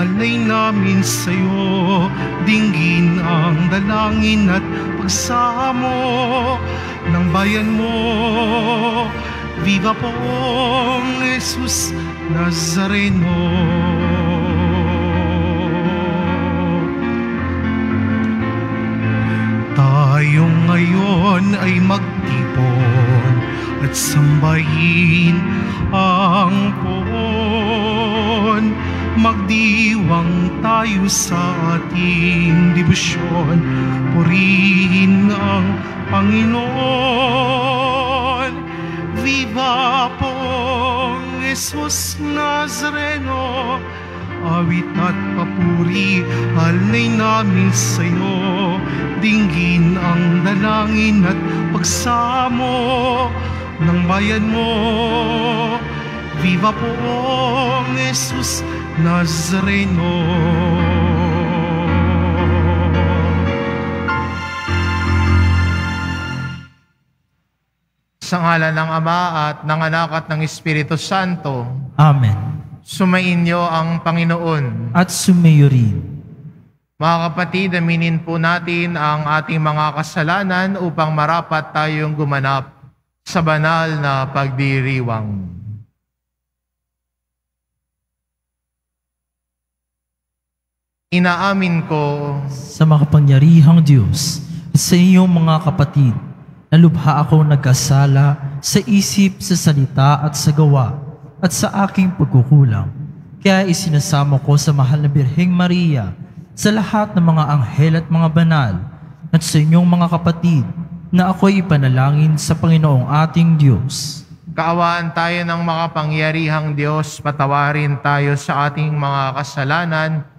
alay namin sa'yo, dinggin ang dalangin at pagsamo ng bayan mo. Viva pong Jesus Nazareno. Tayo ngayon ay magtipon at sambahin ang poon. Magdiwang tayo sa ating debosyon, purihin ang Panginoon. Viva pong Jesus Nazareno, awit at papuri, alay namin sa'yo. Dinggin ang dalangin at pagsamo ng bayan mo. Viva pong Jesus Nazareno. Sa ngalan ng Ama at ng Anak at ng Espiritu Santo, Amen. sumainyo ang Panginoon. At sumayo rin. Mga kapatid, aminin po natin ang ating mga kasalanan upang marapat tayong gumanap sa banal na pagdiriwang. Inaamin ko Sa makapangyarihang Diyos at sa iyong mga kapatid, na lubha ako nagkasala sa isip, sa salita at sa gawa at sa aking pagkukulang. Kaya isinasamo ko sa mahal na Birheng Maria, sa lahat ng mga anghel at mga banal, at sa inyong mga kapatid, na ako'y ipanalangin sa Panginoong ating Diyos. Kaawaan tayo ng makapangyarihang Diyos, patawarin tayo sa ating mga kasalanan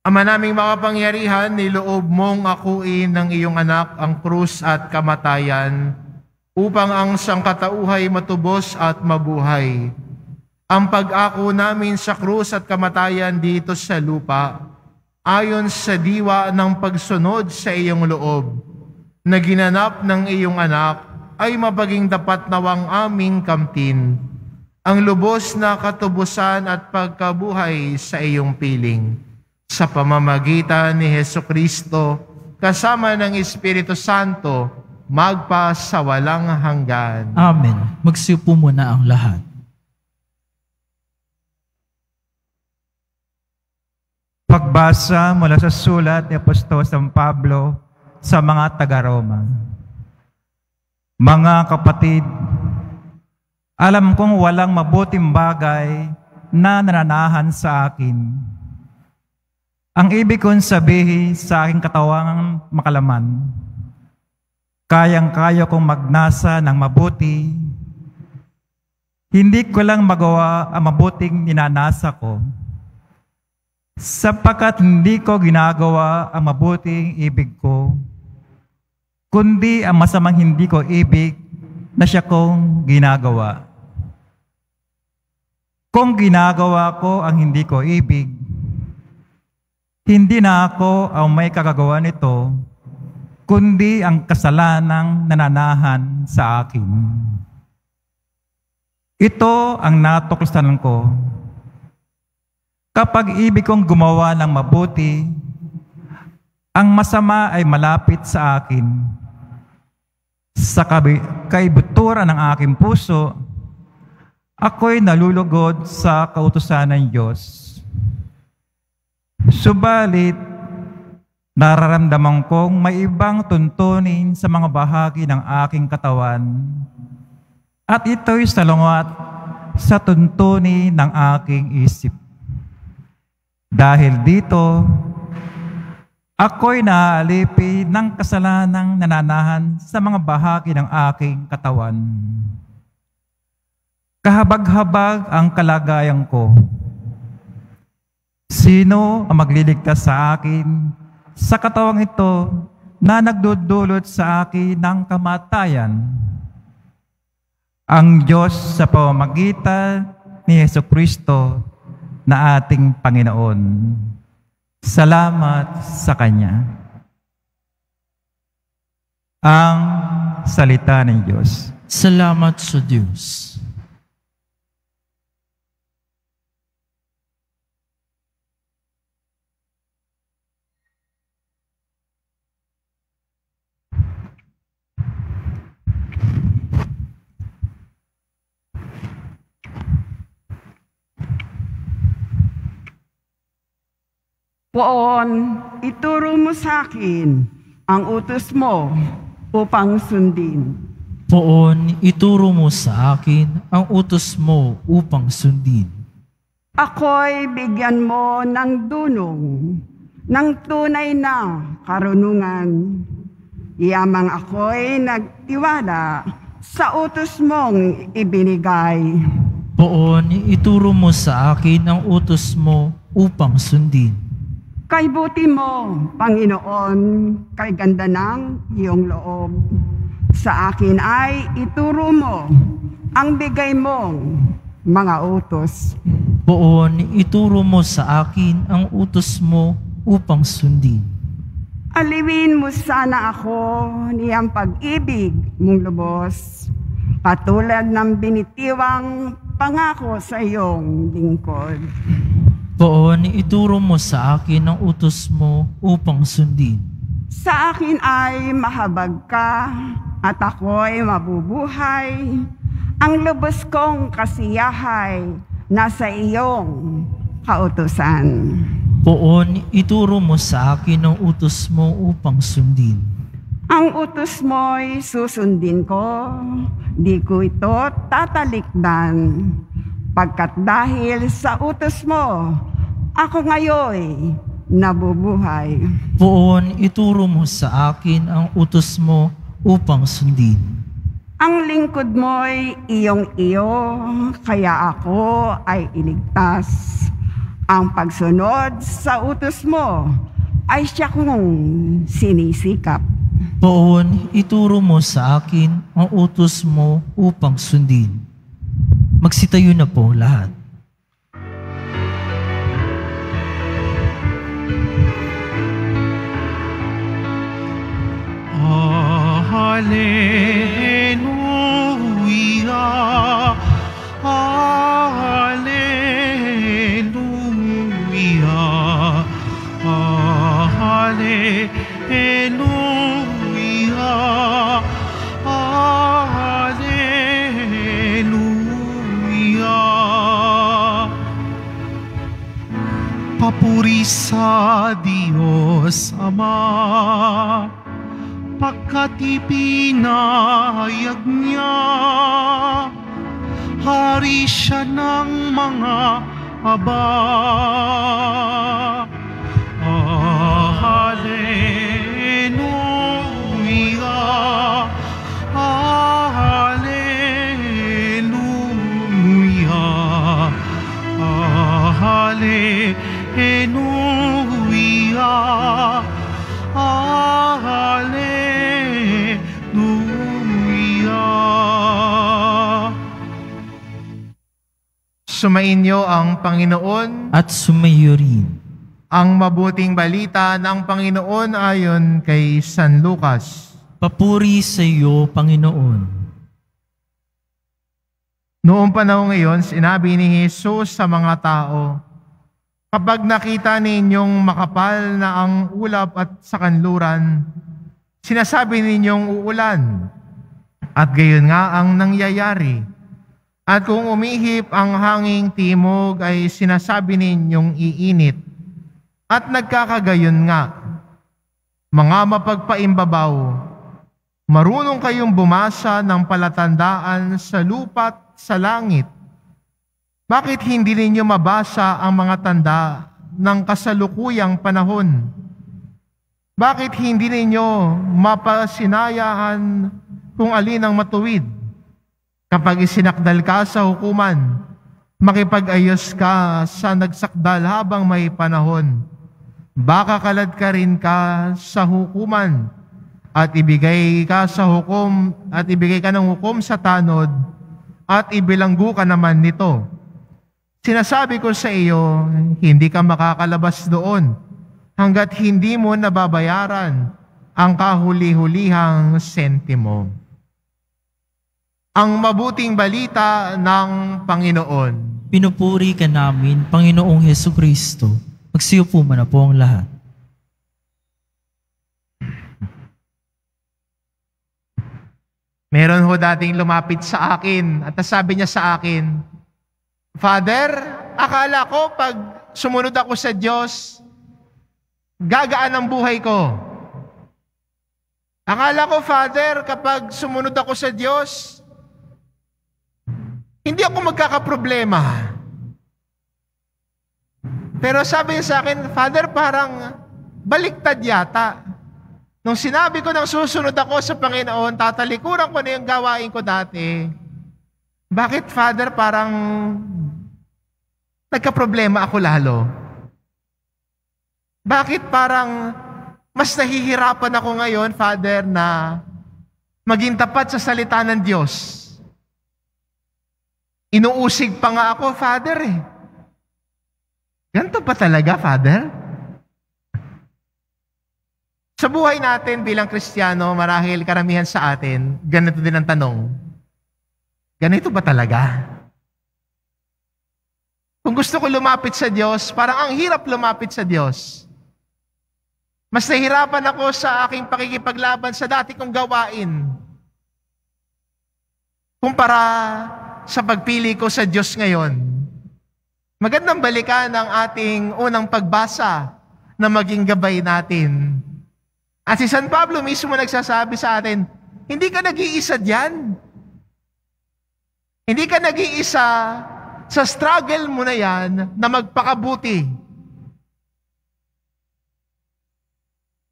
Ama naming makapangyarihan, niloob mong akuin ng iyong anak ang krus at kamatayan upang ang sangkatauhay matubos at mabuhay. Ang pag-ako namin sa krus at kamatayan dito sa lupa, ayon sa diwa ng pagsunod sa iyong loob, na ginanap ng iyong anak, ay mapaging dapat nawang aming kamtin, ang lubos na katubusan at pagkabuhay sa iyong piling. Sa pamamagitan ni Heso Kristo, kasama ng Espiritu Santo, magpa sa walang hanggan. Amen. Magsiupo muna ang lahat. Pagbasa mula sa sulat ni Apostol San Pablo sa mga taga-Roma. Mga kapatid, alam kong walang mabuting bagay na nananahan sa akin. Ang ibig kong sabihin sa aking katawang makalaman, kayang-kaya kong magnasa ng mabuti, hindi ko lang magawa ang mabuting ninanasa ko sapagkat hindi ko ginagawa ang mabuting ibig ko, kundi ang masamang hindi ko ibig na siya kong ginagawa. Kung ginagawa ko ang hindi ko ibig, hindi na ako ang may kagagawa nito, kundi ang kasalanang nananahan sa akin. Ito ang natuklasan ko Kapag ibig kong gumawa ng mabuti, ang masama ay malapit sa akin. Sa kaibuturan ng aking puso, ako'y nalulugod sa kautusan ng Diyos. Subalit, nararamdaman kong may ibang tuntunin sa mga bahagi ng aking katawan at ito'y salungat sa tuntunin ng aking isip. Dahil dito, ako'y naalipi ng kasalanang nananahan sa mga bahagi ng aking katawan. Kahabag-habag ang kalagayan ko. Sino ang magliligtas sa akin sa katawang ito na nagdudulot sa akin ng kamatayan? Ang Diyos sa pamamagitan ni Yesu Kristo na ating Panginoon. Salamat sa Kanya. Ang salita ng Diyos. Salamat sa Diyos. Poon, ituro mo sa akin ang utos mo upang sundin. Poon, ituro mo sa akin ang utos mo upang sundin. Ako'y bigyan mo ng dunong, ng tunay na karunungan. Yamang ako'y nagtiwala sa utos mong ibinigay. Poon, ituro mo sa akin ang utos mo upang sundin. Kay buti mo, Panginoon, kay ganda ng iyong loob. Sa akin ay ituro mo ang bigay mong mga utos. Poon, ituro mo sa akin ang utos mo upang sundin. Aliwin mo sana ako niyang pag-ibig mong lubos, katulad ng binitiwang pangako sa iyong lingkod. Poon, ituro mo sa akin ang utos mo upang sundin. Sa akin ay mahabag ka at ako'y mabubuhay. Ang lubos kong kasiyahay nasa iyong kautusan. Poon, ituro mo sa akin ang utos mo upang sundin. Ang utos mo'y susundin ko, di ko ito tatalikdan. Pagkat dahil sa utos mo, ako ngayon nabubuhay. Poon, ituro mo sa akin ang utos mo upang sundin. Ang lingkod mo'y iyong iyo, kaya ako ay iligtas. Ang pagsunod sa utos mo ay siya kong sinisikap. Poon, ituro mo sa akin ang utos mo upang sundin. Magsitayo na po lahat. Hallelujah. Hallelujah. Hallelujah. Papuri sa Diyos Ama, pagkat ipinahayag niya, hari siya ng mga aba. Sumainyo ang Panginoon, At sumayo rin. ang mabuting balita ng Panginoon ayon kay San Lucas. Papuri sa iyo, Panginoon. Noong panahon ngayon, sinabi ni Jesus sa mga tao, Kapag nakita ninyong makapal na ang ulap at sa kanluran, sinasabi ninyong uulan. At gayon nga ang nangyayari. At kung umihip ang hanging timog ay sinasabi ninyong iinit. At nagkakagayon nga. Mga mapagpaimbabaw, marunong kayong bumasa ng palatandaan sa lupa't sa langit. Bakit hindi ninyo mabasa ang mga tanda ng kasalukuyang panahon? Bakit hindi ninyo mapasinayahan kung alin ang matuwid? Kapag isinakdal ka sa hukuman, makipag-ayos ka sa nagsakdal habang may panahon. Baka kalad ka rin ka sa hukuman at ibigay ka sa hukom at ibigay ka ng hukom sa tanod at ibilanggo ka naman nito. Sinasabi ko sa iyo, hindi ka makakalabas doon hanggat hindi mo nababayaran ang kahuli-hulihang sentimo. Ang mabuting balita ng Panginoon. Pinupuri ka namin, Panginoong Heso Kristo. Magsiyo po na po ang lahat. Meron ho dating lumapit sa akin at sabi niya sa akin, Father, akala ko pag sumunod ako sa Diyos, gagaan ang buhay ko. Akala ko, Father, kapag sumunod ako sa Diyos, hindi ako magkakaproblema. Pero sabi niya sa akin, Father, parang baliktad yata. Nung sinabi ko nang susunod ako sa Panginoon, tatalikuran ko na yung gawain ko dati. Bakit, Father, parang nagka-problema ako lalo? Bakit parang mas nahihirapan ako ngayon, Father, na maging tapat sa salita ng Diyos? Inuusig pa nga ako, Father eh. Ganito pa talaga, Father? Sa buhay natin bilang Kristiyano, marahil karamihan sa atin, ganito din ang tanong. Ganito ba talaga? Kung gusto ko lumapit sa Diyos, parang ang hirap lumapit sa Diyos. Mas nahirapan ako sa aking pakikipaglaban sa dati kong gawain. Kumpara sa pagpili ko sa Diyos ngayon. Magandang balikan ang ating unang pagbasa na maging gabay natin. At si San Pablo mismo nagsasabi sa atin, hindi ka nag-iisa diyan. Hindi ka nag-iisa sa struggle mo na yan na magpakabuti.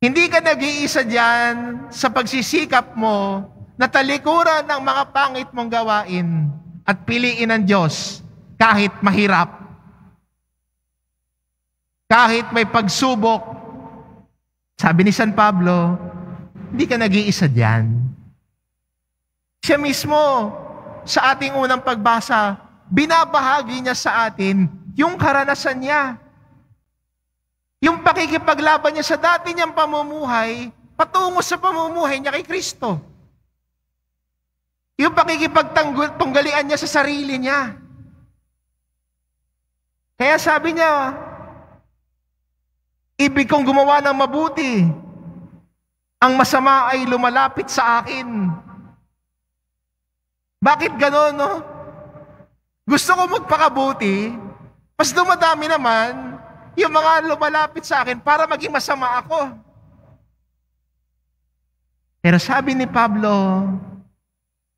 Hindi ka nag-iisa diyan sa pagsisikap mo na talikuran ng mga pangit mong gawain at piliin ng Diyos kahit mahirap. Kahit may pagsubok, sabi ni San Pablo, hindi ka nag-iisa diyan. Siya mismo, sa ating unang pagbasa, binabahagi niya sa atin yung karanasan niya. Yung pakikipaglaban niya sa dati niyang pamumuhay, patungo sa pamumuhay niya kay Kristo. Yung pakikipagtunggalian niya sa sarili niya. Kaya sabi niya, Ibig kong gumawa ng mabuti. Ang masama ay lumalapit sa akin. Bakit ganon, no? Gusto ko magpakabuti, mas dumadami naman yung mga lumalapit sa akin para maging masama ako. Pero sabi ni Pablo,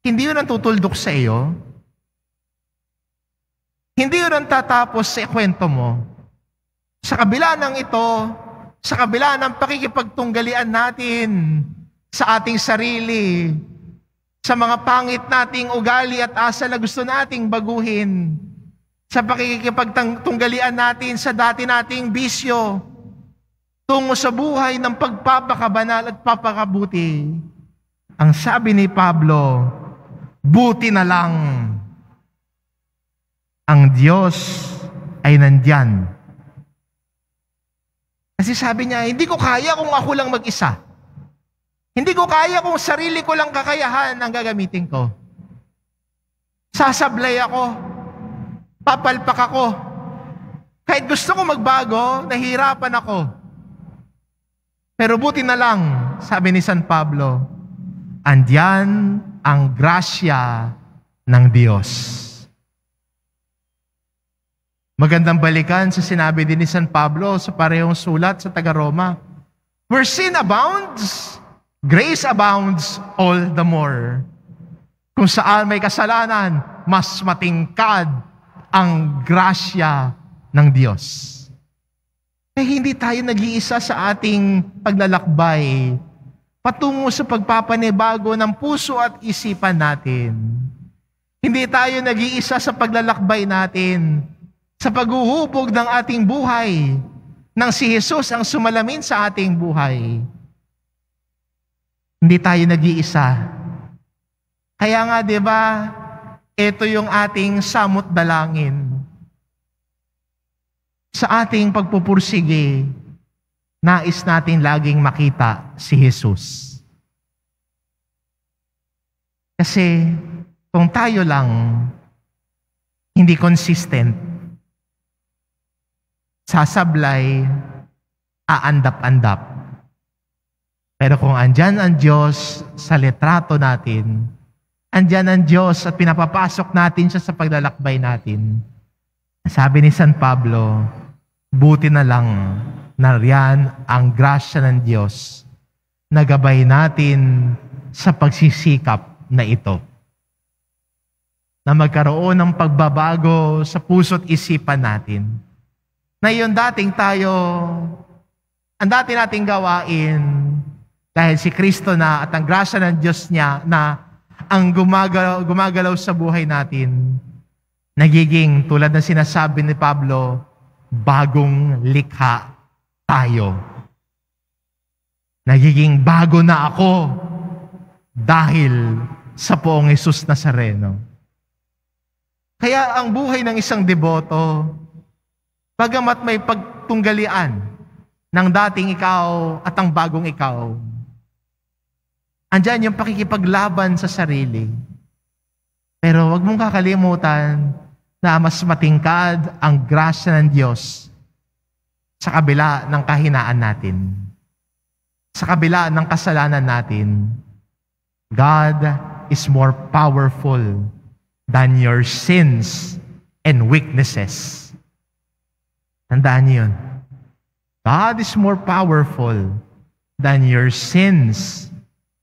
hindi yun ang tutuldok sa iyo. Hindi yun ang tatapos sa kwento mo. Sa kabila ng ito, sa kabila ng pakikipagtunggalian natin sa ating sarili, sa mga pangit nating ugali at asa na gusto nating baguhin, sa pakikipagtunggalian natin sa dati nating bisyo, tungo sa buhay ng pagpapakabanal at papakabuti. Ang sabi ni Pablo, buti na lang ang Diyos ay nandyan kasi sabi niya, hindi ko kaya kung ako lang mag-isa. Hindi ko kaya kung sarili ko lang kakayahan ang gagamitin ko. Sasablay ako. Papalpak ako. Kahit gusto ko magbago, nahirapan ako. Pero buti na lang, sabi ni San Pablo, andyan ang grasya ng Diyos. Magandang balikan sa sinabi din ni San Pablo sa parehong sulat sa taga-Roma. Where sin abounds, grace abounds all the more. Kung saan may kasalanan, mas matingkad ang grasya ng Diyos. Eh hindi tayo nag-iisa sa ating paglalakbay patungo sa pagpapanibago ng puso at isipan natin. Hindi tayo nag-iisa sa paglalakbay natin, sa paghuhubog ng ating buhay, nang si Jesus ang sumalamin sa ating buhay. Hindi tayo nag-iisa. Kaya nga, di ba, ito yung ating samot dalangin. Sa ating pagpupursige, nais natin laging makita si Jesus. Kasi kung tayo lang hindi consistent, sasablay, aandap-andap. Pero kung andyan ang Diyos sa litrato natin, andyan ang Diyos at pinapapasok natin siya sa paglalakbay natin. Sabi ni San Pablo, buti na lang na riyan ang grasya ng Diyos na gabay natin sa pagsisikap na ito. Na magkaroon ng pagbabago sa puso't isipan natin. Na yung dating tayo, ang dati nating gawain, dahil si Kristo na at ang grasya ng Diyos niya na ang gumagalaw, gumagalaw sa buhay natin, nagiging tulad ng sinasabi ni Pablo, bagong likha tayo. Nagiging bago na ako dahil sa poong Jesus Nazareno. Kaya ang buhay ng isang deboto, bagamat may pagtunggalian ng dating ikaw at ang bagong ikaw, andyan yung pakikipaglaban sa sarili. Pero wag mong kakalimutan na mas matingkad ang grasya ng Diyos sa kabila ng kahinaan natin. Sa kabila ng kasalanan natin, God is more powerful than your sins and weaknesses. Tandaan niyo yun. God is more powerful than your sins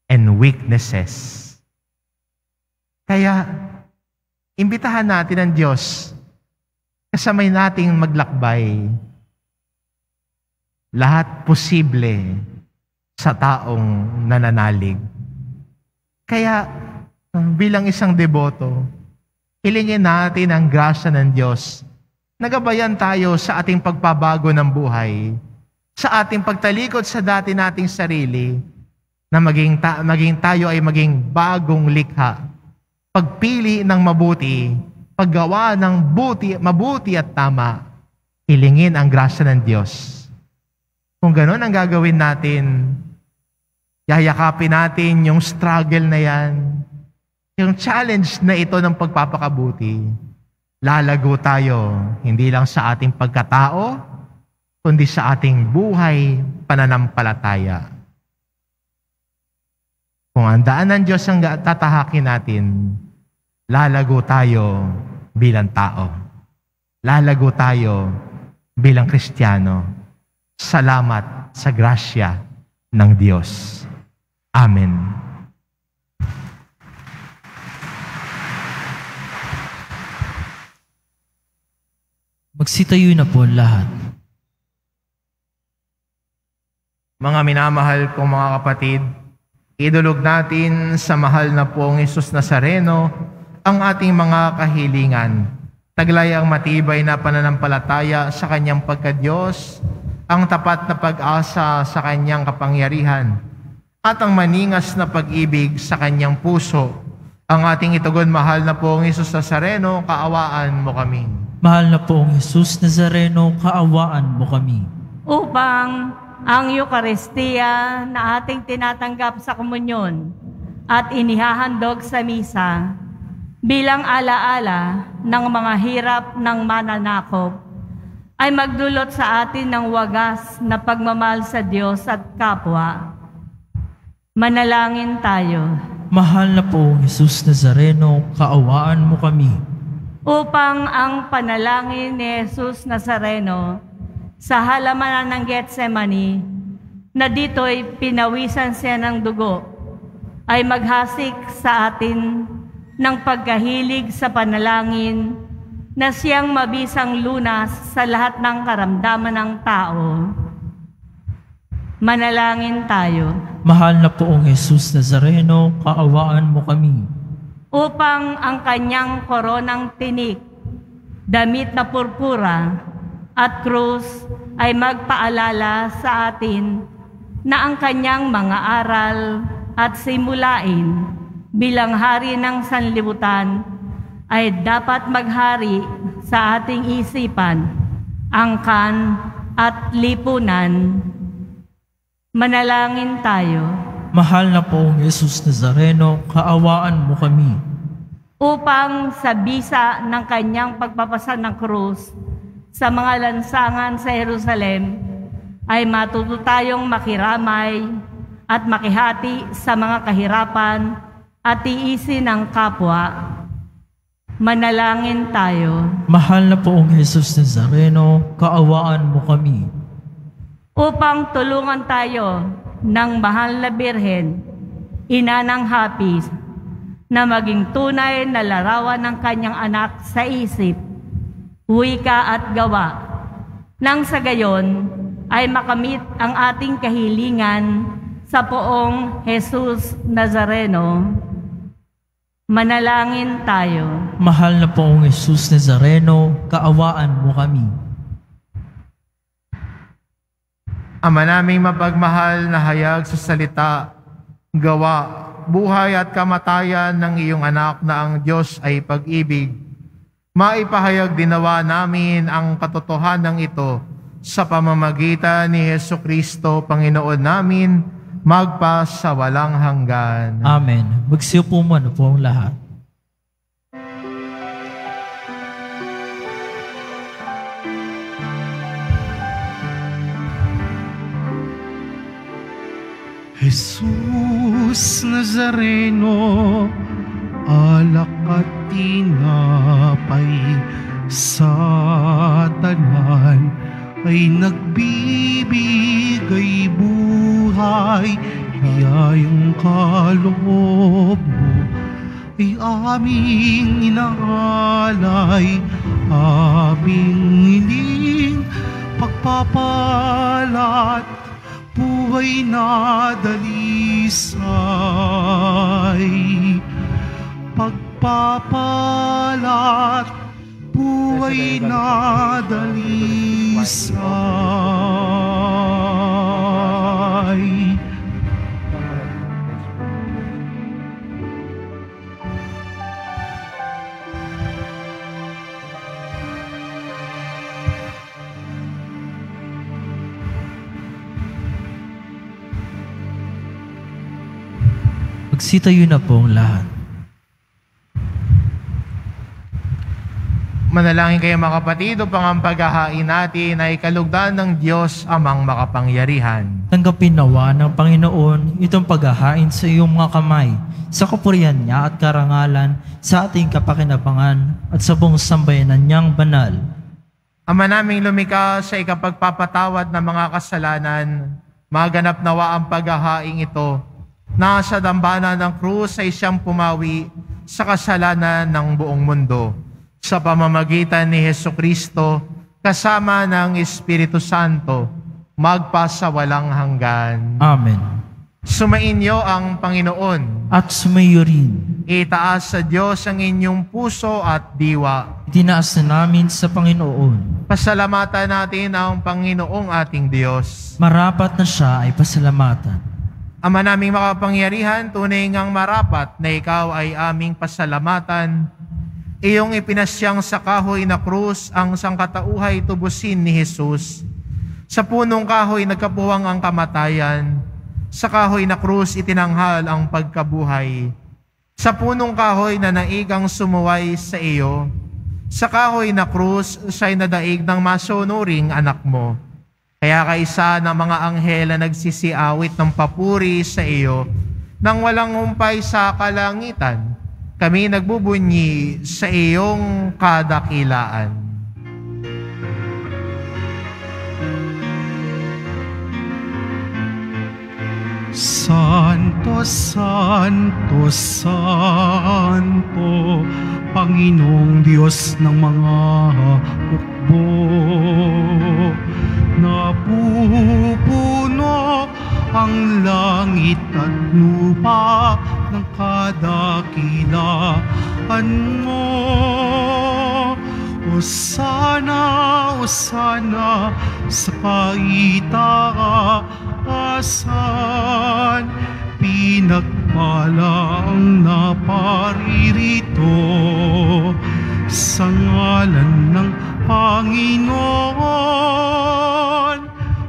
and weaknesses. Kaya, imbitahan natin ang Diyos kasamay nating maglakbay lahat posible sa taong nananalig. Kaya bilang isang deboto, hilingin natin ang grasya ng Diyos. Nagabayan tayo sa ating pagpabago ng buhay, sa ating pagtalikod sa dati nating sarili, na maging, ta- maging tayo ay maging bagong likha. Pagpili ng mabuti, paggawa ng buti, mabuti at tama, hilingin ang grasya ng Diyos. Kung gano'n ang gagawin natin, yayakapin natin yung struggle na yan, yung challenge na ito ng pagpapakabuti, lalago tayo hindi lang sa ating pagkatao, kundi sa ating buhay pananampalataya. Kung ang daan ng Diyos ang tatahakin natin, lalago tayo bilang tao. Lalago tayo bilang Kristiyano. Salamat sa grasya ng Diyos. Amen. Magsitayo na po lahat. Mga minamahal kong mga kapatid, idulog natin sa mahal na pong Isus Nazareno ang ating mga kahilingan. Taglay ang matibay na pananampalataya sa kanyang pagkadyos, ang tapat na pag-asa sa kanyang kapangyarihan, at ang maningas na pag-ibig sa kanyang puso. Ang ating itugon mahal na pong Isus Nazareno, kaawaan mo kami. Mahal na poong Jesus Nazareno, kaawaan mo kami. upang ang Eukaristiya na ating tinatanggap sa komunyon at inihahandog sa misa bilang alaala ng mga hirap ng mananakop ay magdulot sa atin ng wagas na pagmamahal sa Diyos at kapwa. Manalangin tayo Mahal na poong Jesus Nazareno, kaawaan mo kami. upang ang panalangin ni Jesus Nazareno sa halamanan ng Getsemani na dito'y pinawisan siya ng dugo ay maghasik sa atin ng pagkahilig sa panalangin na siyang mabisang lunas sa lahat ng karamdaman ng tao. Manalangin tayo Mahal na poong Jesus Nazareno, kaawaan mo kami. upang ang kanyang koronang tinik, damit na purpura at krus ay magpaalala sa atin na ang kanyang mga aral at simulain bilang hari ng sanlibutan ay dapat maghari sa ating isipan, angkan at lipunan. Manalangin tayo Mahal na poong Jesus Nazareno, kaawaan mo kami. upang sa bisa ng kanyang pagpapasa ng krus sa mga lansangan sa Jerusalem ay matuto tayong makiramay at makihati sa mga kahirapan at tiisin ng kapwa. Manalangin tayo Mahal na poong Jesus Nazareno, kaawaan mo kami. upang tulungan tayo ng mahal na Birhen, ina ng hapis, na maging tunay na larawan ng kanyang anak sa isip, wika at gawa. Nang sa gayon ay makamit ang ating kahilingan sa poong Jesus Nazareno. Manalangin tayo. Mahal na poong Jesus Nazareno, kaawaan mo kami. Ama naming mapagmahal na hayag sa salita, gawa, buhay at kamatayan ng iyong anak na ang Diyos ay pag-ibig. Maipahayag dinawa namin ang katotohanan ito sa pamamagitan ni Yesu Kristo, Panginoon namin, magpa sa walang hanggan. Amen. Magsiupo muna po ang lahat. Jesus Nazareno, alak at tinapay sa tanan ay nagbibigay buhay. Biyayang kaloob mo ay aming inaalay aming hiling pagpapalat buhay na dalisay pagpapalat buhay na dalisay Magsitayo na po ang lahat. Manalangin kayo mga kapatid upang ang paghahain natin ay kalugdan ng Diyos amang makapangyarihan. Tanggapin nawa ng Panginoon itong paghahain sa iyong mga kamay, sa kapurihan niya at karangalan, sa ating kapakinabangan at sa buong sambayanan niyang banal. Ama naming lumika sa ikapagpapatawad ng mga kasalanan, maganap nawa ang paghahaing ito na sa dambana ng krus ay siyang pumawi sa kasalanan ng buong mundo. Sa pamamagitan ni Heso Kristo, kasama ng Espiritu Santo, magpa sa walang hanggan. Amen. Sumainyo ang Panginoon. At sumayo rin, Itaas sa Diyos ang inyong puso at diwa. itinaas na namin sa Panginoon. Pasalamatan natin ang Panginoong ating Diyos. Marapat na siya ay pasalamatan. Ama naming makapangyarihan, tunay ngang marapat na ikaw ay aming pasalamatan. Iyong ipinasyang sa kahoy na krus ang sangkatauhay tubusin ni Jesus. Sa punong kahoy nagkapuwang ang kamatayan. Sa kahoy na krus itinanghal ang pagkabuhay. Sa punong kahoy na naigang sumuway sa iyo. Sa kahoy na krus, siya'y nadaig ng masunuring anak mo. Kaya kaisa ng mga anghel na nagsisiawit ng papuri sa iyo, nang walang humpay sa kalangitan, kami nagbubunyi sa iyong kadakilaan. Santo, Santo, Santo, Panginoong Diyos ng mga hukbo. Napupuno ang langit at lupa ng kadakilaan mo. O sana, o sana, sa kaitaasan, pinagpala ang naparirito sa ngalan ng Panginoon.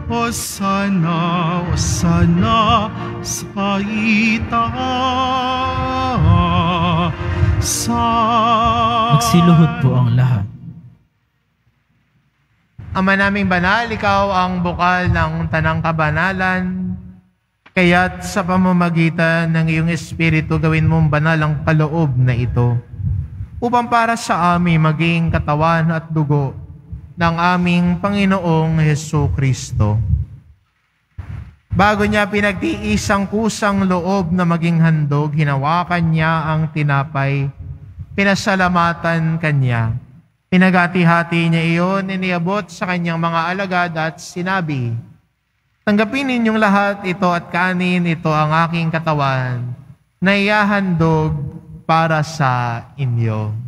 O sana, o sana, sa kaitaasan. Magsiluhod po ang lahat. Ama naming banal, ikaw ang bukal ng tanang kabanalan. Kaya't sa pamamagitan ng iyong Espiritu, gawin mong banal ang kaloob na ito. Upang para sa amin maging katawan at dugo ng aming Panginoong Heso Kristo. Bago niya pinagtiisang kusang loob na maging handog, hinawakan niya ang tinapay, pinasalamatan kanya. Pinagati-hati niya iyon, iniabot sa kanyang mga alagad at sinabi, Tanggapin ninyong lahat ito at kanin, ito ang aking katawan, na iyahandog para sa inyo.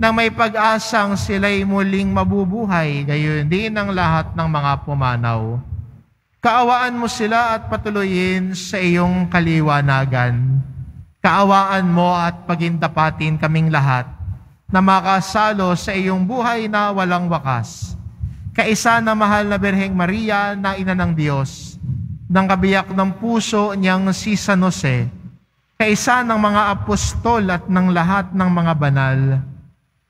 na may pag-asang sila'y muling mabubuhay, gayon din ang lahat ng mga pumanaw. Kaawaan mo sila at patuloyin sa iyong kaliwanagan. Kaawaan mo at pagintapatin kaming lahat na makasalo sa iyong buhay na walang wakas. Kaisa na mahal na Birheng Maria na ina ng Diyos, ng kabiyak ng puso niyang si San Jose, kaisa ng mga apostol at ng lahat ng mga banal,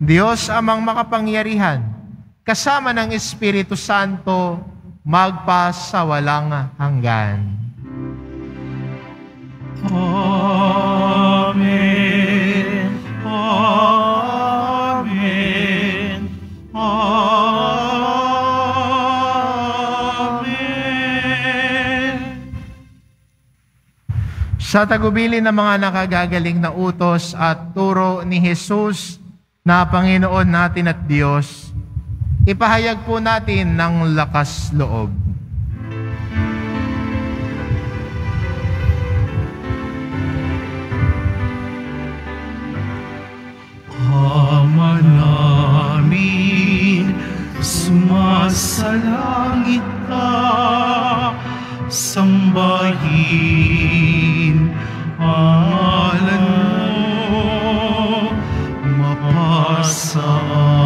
Diyos amang makapangyarihan, kasama ng Espiritu Santo, magpa sa walang hanggan. Amen. Amen. Amen. Sa tagubilin ng mga nakagagaling na utos at turo ni Jesus na Panginoon natin at Diyos, Ipahayag po natin ng lakas loob. Ama namin, sumasalangit ka, sambahin alan song.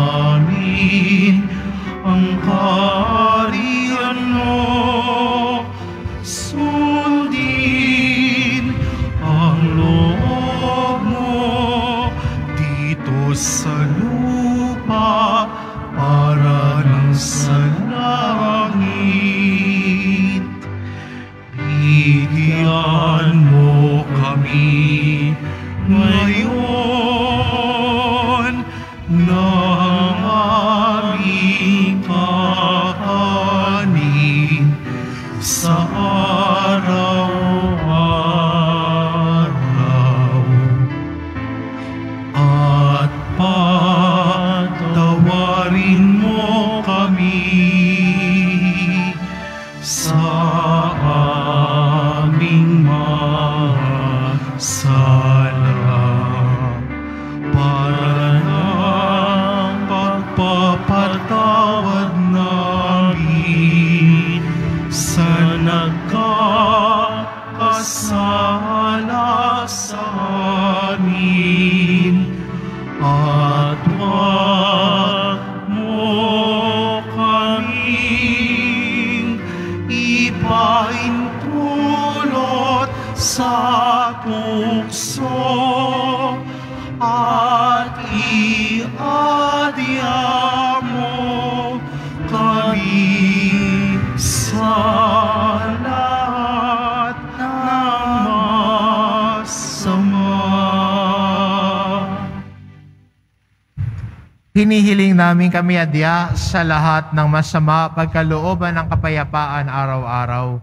Namin kami adya sa lahat ng masama pagkalooban ng kapayapaan araw-araw.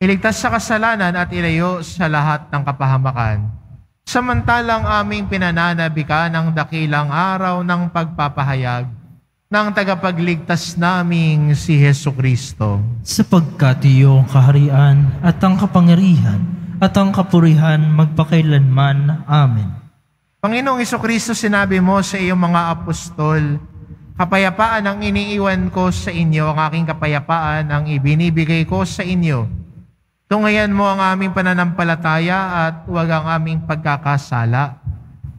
Iligtas sa kasalanan at ilayo sa lahat ng kapahamakan. Samantalang aming pinananabika ng dakilang araw ng pagpapahayag ng tagapagligtas naming si Heso Kristo. sapagkat iyong kaharian at ang kapangyarihan at ang kapurihan magpakailanman. Amen. Panginoong Kristo, sinabi mo sa iyong mga apostol, Kapayapaan ang iniiwan ko sa inyo, ang aking kapayapaan ang ibinibigay ko sa inyo. Tungayan mo ang aming pananampalataya at huwag ang aming pagkakasala.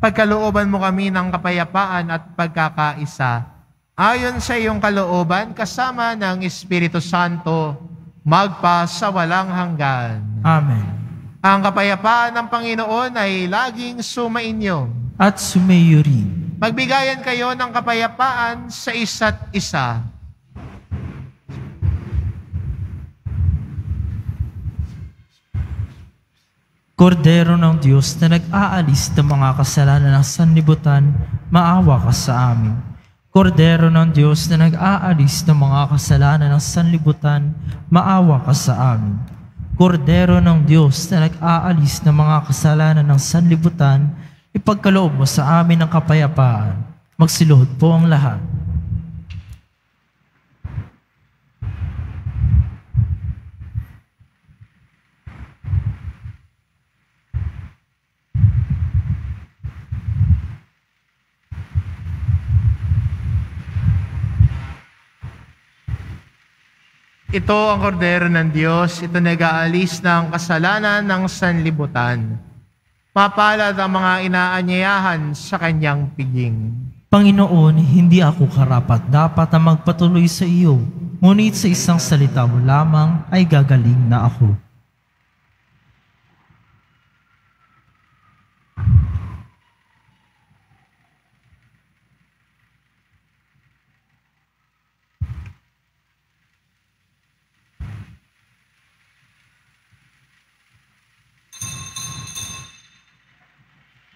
Pagkalooban mo kami ng kapayapaan at pagkakaisa. Ayon sa iyong kalooban, kasama ng Espiritu Santo, magpa sa walang hanggan. Amen. Ang kapayapaan ng Panginoon ay laging sumainyo. At sumayo rin. Magbigayan kayo ng kapayapaan sa isa't isa. Kordero ng Diyos na nag-aalis ng mga kasalanan ng sanlibutan, maawa ka sa amin. Kordero ng Diyos na nag-aalis ng mga kasalanan ng sanlibutan, maawa ka sa amin. Kordero ng Diyos na nag-aalis ng mga kasalanan ng sanlibutan, ipagkaloob mo sa amin ang kapayapaan. Magsiluhod po ang lahat. Ito ang kordero ng Diyos, ito nag-aalis ng kasalanan ng sanlibutan. Mapalad ang mga inaanyayahan sa kanyang piging. Panginoon, hindi ako karapat dapat na magpatuloy sa iyo, ngunit sa isang salita mo lamang ay gagaling na ako.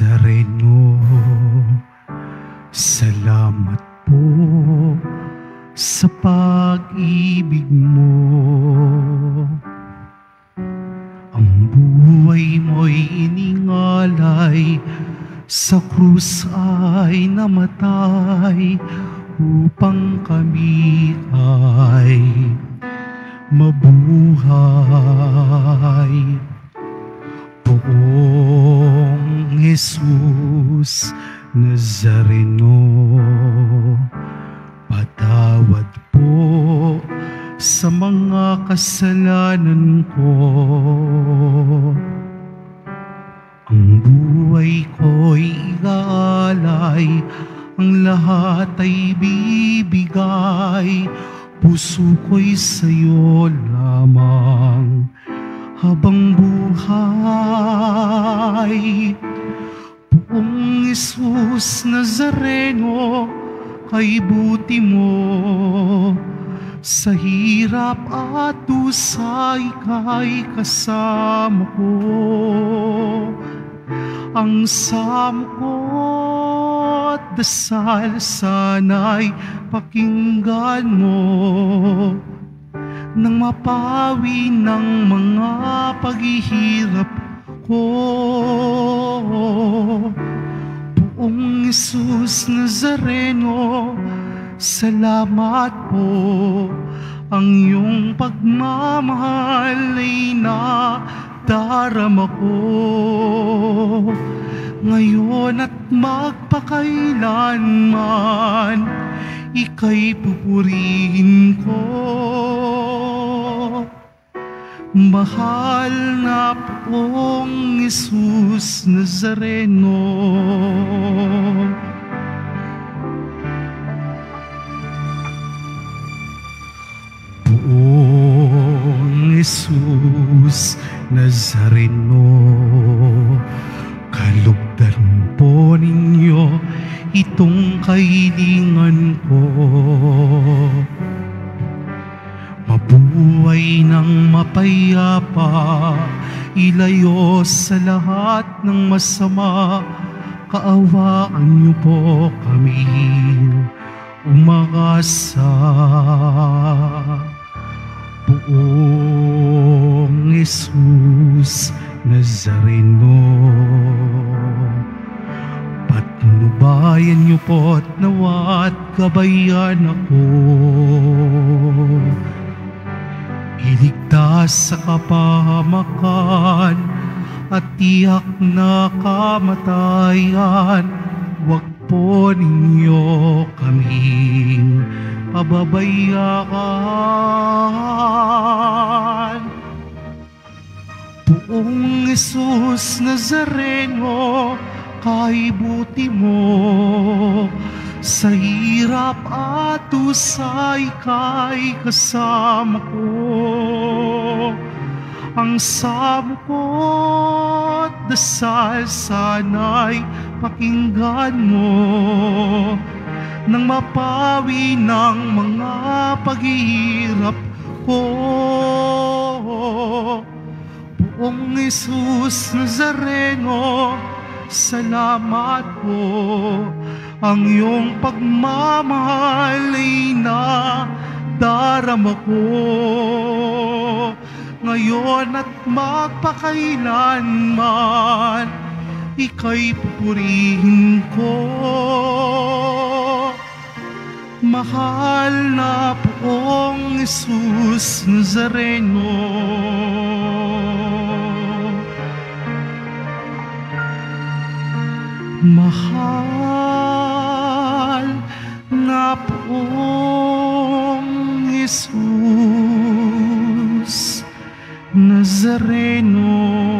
Nazareno Salamat po sa pag-ibig mo. Ang buhay mo'y iningalay Sa krus ay namatay Upang Nazareno Patawad po sa mga kasalanan ko Ang buhay ko'y iaalay Ang lahat ay bibigay Puso ko'y sa'yo lamang habang buhay. Buong Isus Nazareno, kay buti mo. Sa hirap at dusay kay kasama ko. Ang sam ko't dasal sana'y pakinggan mo nang mapawi ng mga paghihirap ko. Isus Nazareno, salamat po. Ang iyong pagmamahal ay nadarama ko. Ngayon at magpakailanman, ika'y pupurihin ko. Mahal na poong Jesus Nazareno. Jesus Nazareno, kalugdan po ninyo itong kailingan ko. Mabuhay ng mapayapa, ilayo sa lahat ng masama, kaawaan niyo po kami umagasa. Buong Jesus Nazareno, Patnubayan niyo po't nawat gabayan ako. Iligtas sa kapahamakan at tiyak na kamatayan. Huwag po ninyo kaming pababayaan. Buong Jesus Nazareno, kay buti mo. Sa hirap at usay kay kasama ko. Ang samo ko't dasal sana'y pakinggan mo nang mapawi ng mga paghihirap ko Buong Jesus Nazareno, salamat po. Ang iyong pagmamahal ay nadarama ko. Ngayon at magpakailanman, ika'y pupurihin ko. Mahal na poong Jesus Nazareno. Mahal na poong Jesus Nazareno.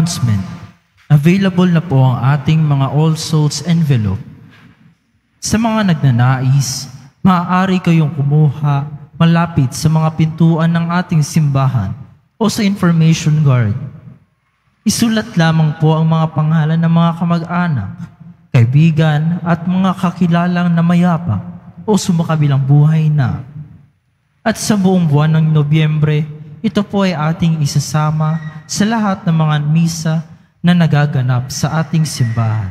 Announcement. Available na po ang ating mga All Souls envelope. Sa mga nagnanais, maaari kayong kumuha malapit sa mga pintuan ng ating simbahan o sa information guard. Isulat lamang po ang mga pangalan ng mga kamag-anak, kaibigan at mga kakilalang na mayapa o sumakabilang buhay na. At sa buong buwan ng Nobyembre, ito po ay ating isasama sa lahat ng mga misa na nagaganap sa ating simbahan.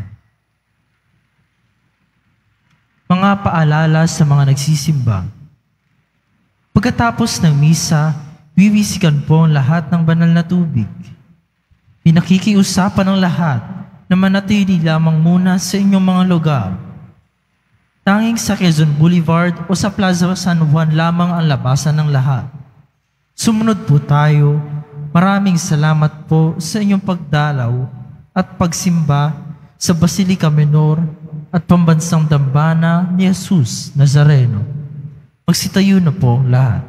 Mga paalala sa mga nagsisimba. Pagkatapos ng misa, wiwisikan po ang lahat ng banal na tubig. Pinakikiusapan ng lahat na manatili lamang muna sa inyong mga lugar. Tanging sa Quezon Boulevard o sa Plaza San Juan lamang ang labasan ng lahat. Sumunod po tayo. Maraming salamat po sa inyong pagdalaw at pagsimba sa Basilica Menor at pambansang dambana ni Jesus Nazareno. Magsitayo na po lahat.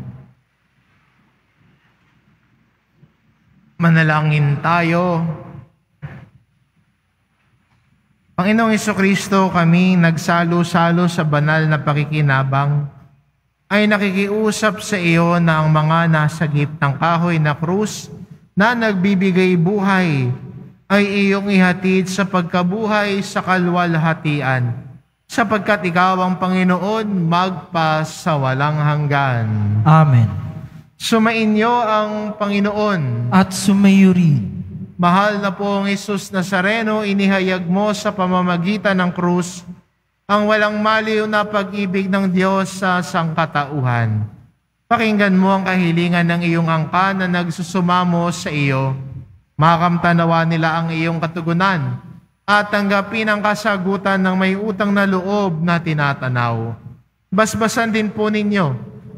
Manalangin tayo. Panginoong Kristo, kami nagsalo-salo sa banal na pakikinabang, ay nakikiusap sa iyo na ang mga nasa gitnang kahoy na krus na nagbibigay buhay ay iyong ihatid sa pagkabuhay sa kalwalhatian, sapagkat ikaw ang Panginoon magpa sa walang hanggan. Amen. Sumainyo ang Panginoon. At sumayo rin Mahal na pong Isus Nazareno, inihayag mo sa pamamagitan ng krus ang walang maliw na pag-ibig ng Diyos sa sangkatauhan. Pakinggan mo ang kahilingan ng iyong angka na nagsusumamo sa iyo. Makamtanawa nila ang iyong katugunan at tanggapin ang kasagutan ng may utang na loob na tinatanaw. Basbasan din po ninyo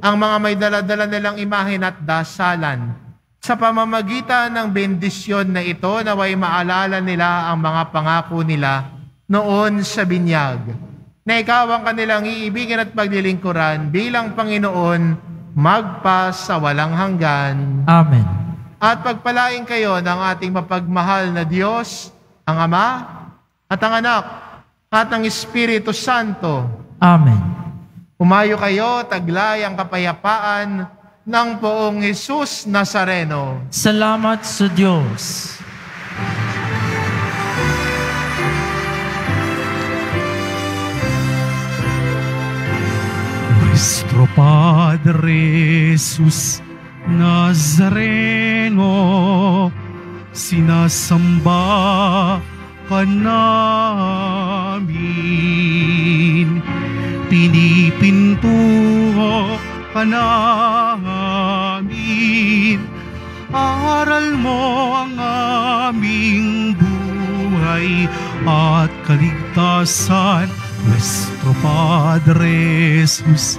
ang mga may daladala nilang imahin at dasalan sa pamamagitan ng bendisyon na ito, naway maalala nila ang mga pangako nila noon sa binyag, na ikaw ang kanilang iibigin at paglilingkuran bilang Panginoon magpa sa walang hanggan. Amen. At pagpalain kayo ng ating mapagmahal na Diyos, ang Ama, at ang Anak, at ang Espiritu Santo. Amen. Umayo kayo, taglay ang kapayapaan ng poong Jesus Nazareno. Salamat sa Diyos. Nuestro Padre Jesus Nazareno, sinasamba ka namin. Pinipintuho ka namin. Aral mo ang aming buhay at kaligtasan. Nuestro Padre Jesus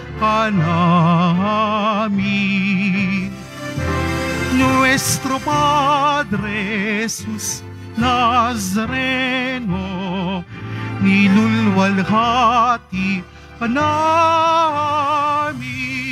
namin. Nuestro Padre Jesus Nazareno, nilulwalhati ka.